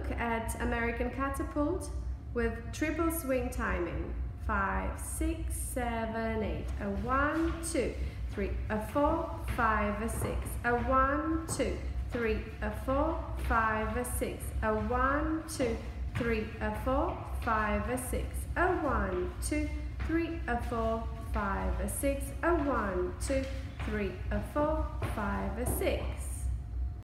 look at American Catapult with triple swing timing. Five, six, seven, eight. A one, two, three, a four, five, a six. A one, two, three, a four, five, a six. A one, two, three, a four, five, a six. A one, two, three, a four, five, a six. A one, two, three, a four, five, a six.